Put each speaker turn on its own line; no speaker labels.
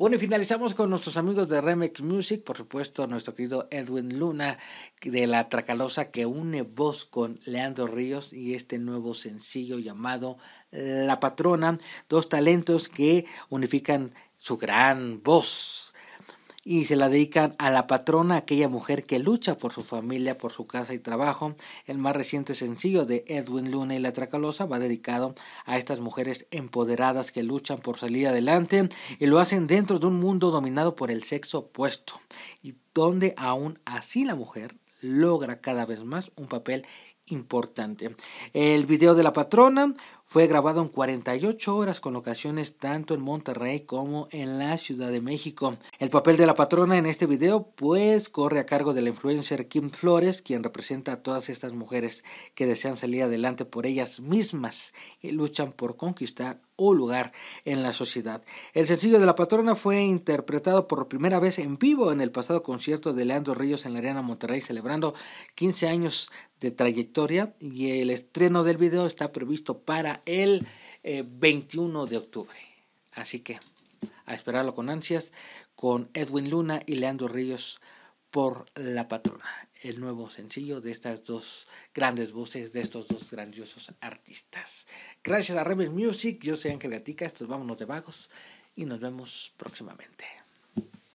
Bueno, y finalizamos con nuestros amigos de Remix Music, por supuesto, nuestro querido Edwin Luna de La Tracalosa que une voz con Leandro Ríos y este nuevo sencillo llamado La Patrona, dos talentos que unifican su gran voz y se la dedican a la patrona, aquella mujer que lucha por su familia, por su casa y trabajo. El más reciente sencillo de Edwin Luna y La Tracalosa va dedicado a estas mujeres empoderadas que luchan por salir adelante y lo hacen dentro de un mundo dominado por el sexo opuesto y donde aún así la mujer logra cada vez más un papel importante. El video de la patrona fue grabado en 48 horas con locaciones tanto en Monterrey como en la Ciudad de México. El papel de la patrona en este video pues corre a cargo de la influencer Kim Flores, quien representa a todas estas mujeres que desean salir adelante por ellas mismas y luchan por conquistar un lugar en la sociedad. El sencillo de la patrona fue interpretado por primera vez en vivo en el pasado concierto de Leandro Ríos en la Arena Monterrey celebrando 15 años de trayectoria y el estreno del video está previsto para el 21 eh, de octubre. Así que a esperarlo con ansias con Edwin Luna y Leandro Ríos por La Patrona, el nuevo sencillo de estas dos grandes voces, de estos dos grandiosos artistas. Gracias a Rebel Music, yo soy Ángel Gatica, estos vámonos de vagos y nos vemos próximamente.